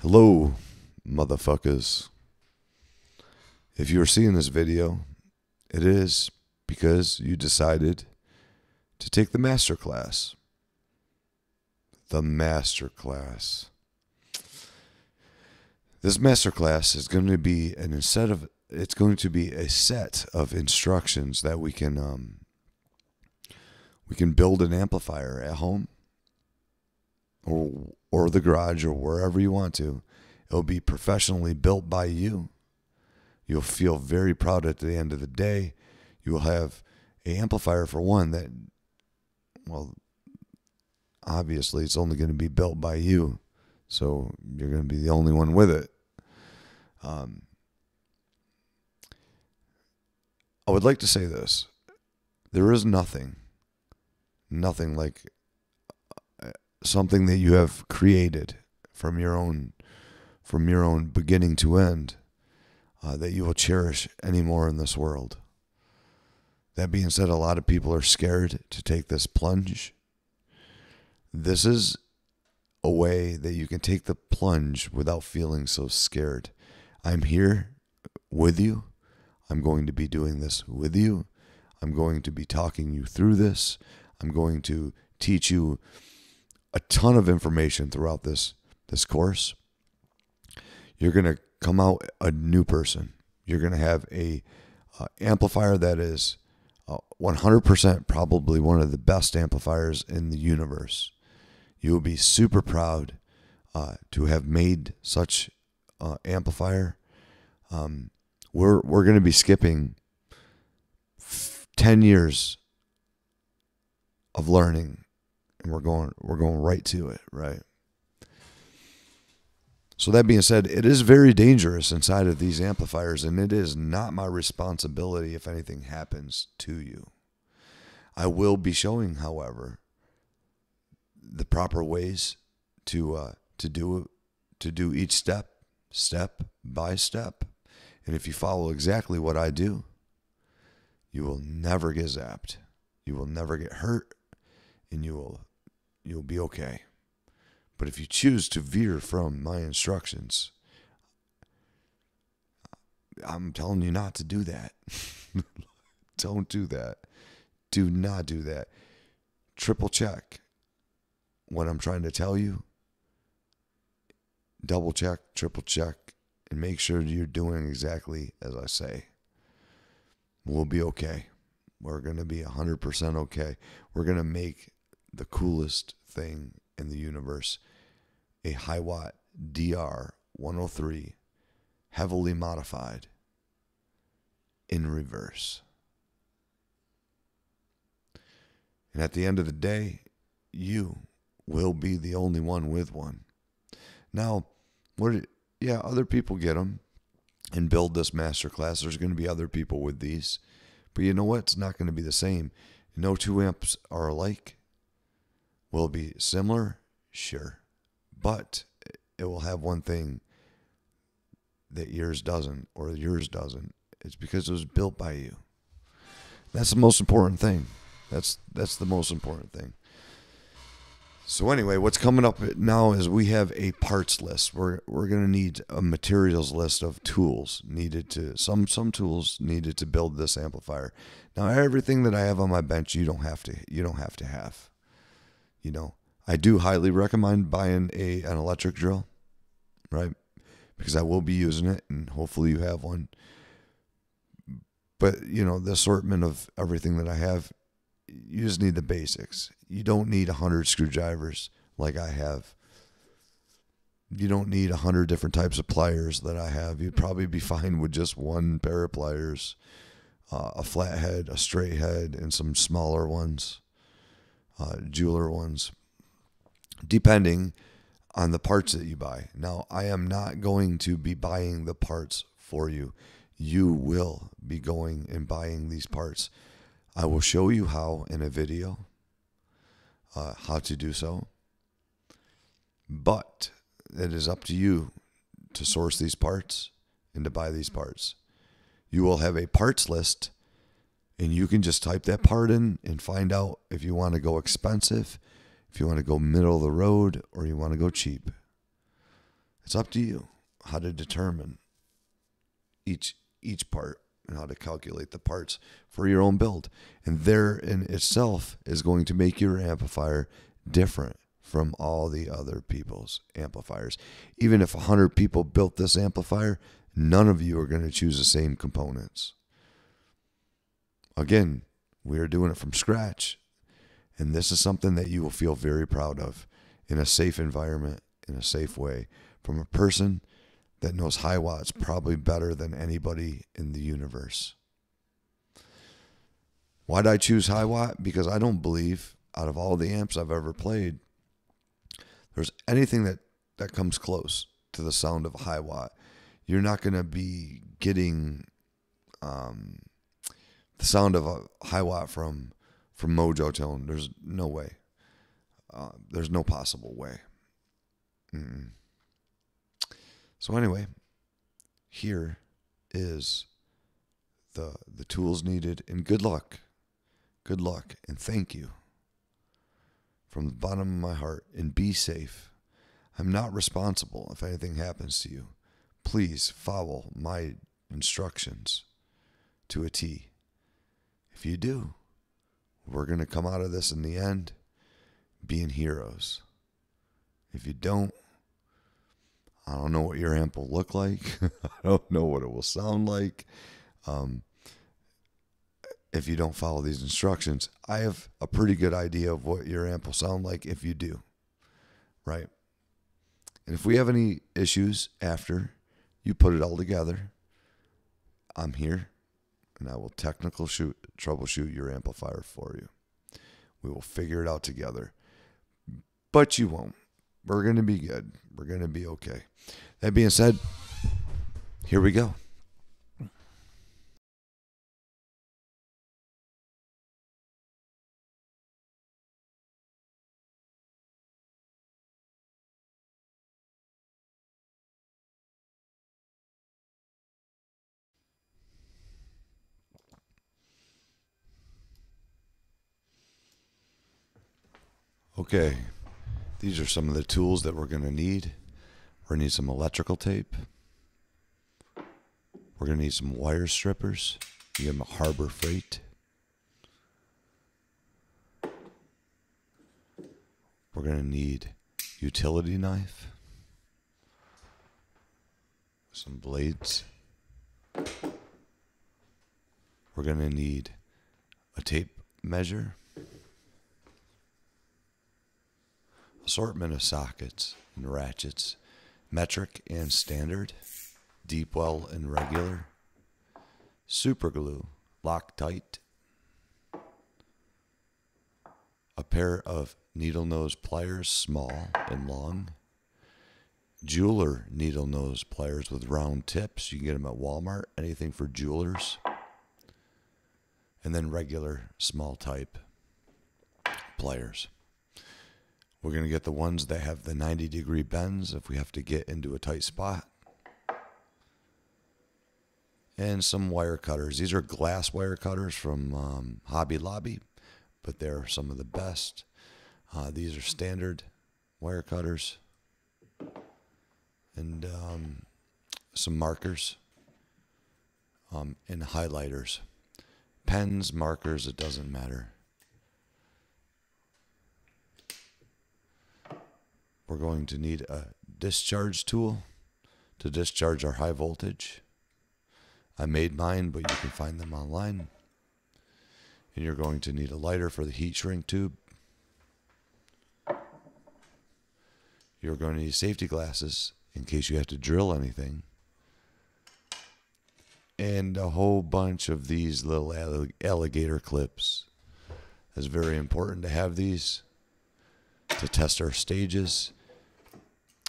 Hello, motherfuckers. If you are seeing this video, it is because you decided to take the master class. The master class. This master class is going to be an instead of it's going to be a set of instructions that we can um, we can build an amplifier at home or or the garage or wherever you want to. It'll be professionally built by you. You'll feel very proud at the end of the day. You will have a amplifier for one that well obviously it's only going to be built by you. So you're going to be the only one with it. Um, I would like to say this. There is nothing, nothing like something that you have created from your own, from your own beginning to end, uh, that you will cherish anymore in this world. That being said, a lot of people are scared to take this plunge. This is a way that you can take the plunge without feeling so scared. I'm here with you. I'm going to be doing this with you. I'm going to be talking you through this. I'm going to teach you a ton of information throughout this this course. You're going to come out a new person. You're going to have a uh, amplifier that is uh, 100% probably one of the best amplifiers in the universe. You will be super proud uh, to have made such uh, amplifier. Um, we're we're going to be skipping f- 10 years of learning and we're going we're going right to it, right? So that being said, it is very dangerous inside of these amplifiers and it is not my responsibility if anything happens to you. I will be showing, however, the proper ways to uh, to do to do each step, step by step. And if you follow exactly what I do, you will never get zapped. You will never get hurt, and you will you'll be okay. But if you choose to veer from my instructions, I'm telling you not to do that. Don't do that. Do not do that. Triple check what I'm trying to tell you. Double check, triple check, and make sure you're doing exactly as I say. We'll be okay. We're going to be 100% okay. We're going to make the coolest thing in the universe a Hiwatt DR 103 heavily modified in reverse. And at the end of the day, you will be the only one with one. Now, what? Yeah, other people get them and build this master class. There's going to be other people with these, but you know what? It's not going to be the same. No two amps are alike. Will it be similar? Sure, but it will have one thing that yours doesn't, or yours doesn't. It's because it was built by you. That's the most important thing. That's that's the most important thing. So anyway, what's coming up now is we have a parts list. We're we're gonna need a materials list of tools needed to some some tools needed to build this amplifier. Now everything that I have on my bench, you don't have to you don't have to have. You know, I do highly recommend buying a an electric drill, right? Because I will be using it, and hopefully you have one. But you know, the assortment of everything that I have, you just need the basics. You don't need a hundred screwdrivers like I have. You don't need a hundred different types of pliers that I have. You'd probably be fine with just one pair of pliers, uh, a flat head, a straight head, and some smaller ones, uh, jeweler ones, depending on the parts that you buy. Now, I am not going to be buying the parts for you. You will be going and buying these parts. I will show you how in a video uh, how to do so. But it is up to you to source these parts and to buy these parts. You will have a parts list and you can just type that part in and find out if you want to go expensive, if you want to go middle of the road, or you want to go cheap. It's up to you how to determine each each part and how to calculate the parts for your own build. And there in itself is going to make your amplifier different from all the other people's amplifiers. Even if 100 people built this amplifier, none of you are going to choose the same components. Again, we are doing it from scratch. And this is something that you will feel very proud of in a safe environment, in a safe way, from a person that knows Hiwatts probably better than anybody in the universe. Why'd I choose Hiwatt? Because I don't believe out of all the amps I've ever played, there's anything that, that comes close to the sound of a Hiwatt. You're not going to be getting um, the sound of a Hiwatt from from Mojotone. There's no way. Uh, there's no possible way. Mm-mm. So anyway, here is the the tools needed and good luck. Good luck and thank you from the bottom of my heart and be safe. I'm not responsible if anything happens to you. Please follow my instructions to a T. If you do, we're going to come out of this in the end being heroes. If you don't, I don't know what your amp will look like. I don't know what it will sound like. Um, if you don't follow these instructions, I have a pretty good idea of what your amp will sound like if you do. Right? And if we have any issues after you put it all together, I'm here and I will technical shoot troubleshoot your amplifier for you. We will figure it out together. But you won't. We're going to be good. We're going to be okay. That being said, here we go. Okay, these are some of the tools that we're going to need. We're going to need some electrical tape. We're going to need some wire strippers. You get them Harbor Freight. We're going to need utility knife. Some blades. We're going to need a tape measure. Assortment of sockets and ratchets, metric and standard, deep well and regular, super glue, Loctite, a pair of needle nose pliers, small and long, jeweler needle nose pliers with round tips. You can get them at Walmart, anything for jewelers, and then regular small type pliers. We're going to get the ones that have the 90 degree bends if we have to get into a tight spot. And some wire cutters. These are glass wire cutters from um, Hobby Lobby, but they're some of the best. Uh, these are standard wire cutters. And um, some markers um, and highlighters. Pens, markers, it doesn't matter. We're going to need a discharge tool to discharge our high voltage. I made mine, but you can find them online. And you're going to need a lighter for the heat shrink tube. You're going to need safety glasses in case you have to drill anything. And a whole bunch of these little alligator clips. It's very important to have these to test our stages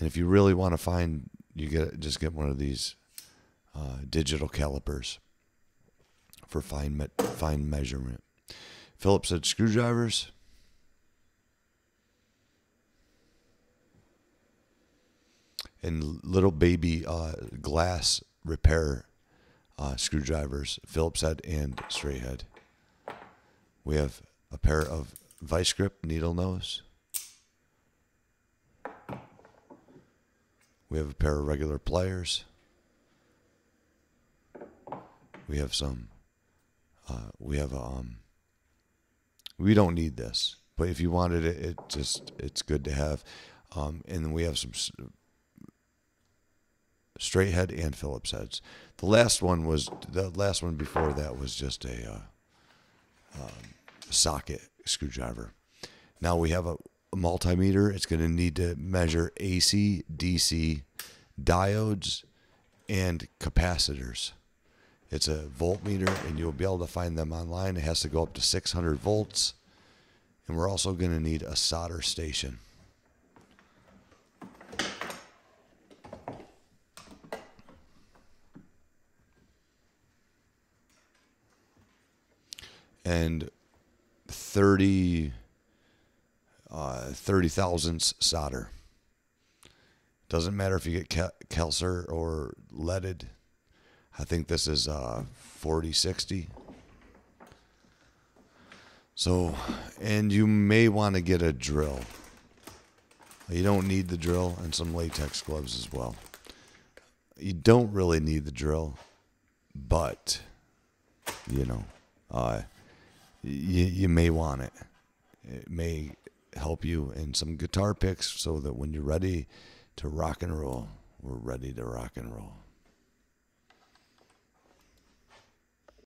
and if you really want to find, you get just get one of these uh, digital calipers for fine me- fine measurement. Phillips said screwdrivers. And little baby uh, glass repair uh, screwdrivers, Phillips head and straight head. We have a pair of vice grip needle nose. We have a pair of regular pliers. We have some. Uh, we have a, um. We don't need this, but if you wanted it, it just it's good to have. Um, and then we have some straight head and Phillips heads. The last one was the last one before that was just a uh, um, socket screwdriver. Now we have a multimeter. It's going to need to measure AC, DC, diodes, and capacitors. It's a voltmeter, and you'll be able to find them online. It has to go up to 600 volts. And we're also going to need a solder station. And 30, uh, 30 thousandths solder. Doesn't matter if you get Kel- Kelser or leaded. I think this is uh, 40 60. So, and you may want to get a drill. You don't need the drill and some latex gloves as well. You don't really need the drill, but you know, uh, you, you may want it. It may help you in some guitar picks so that when you're ready to rock and roll, we're ready to rock and roll.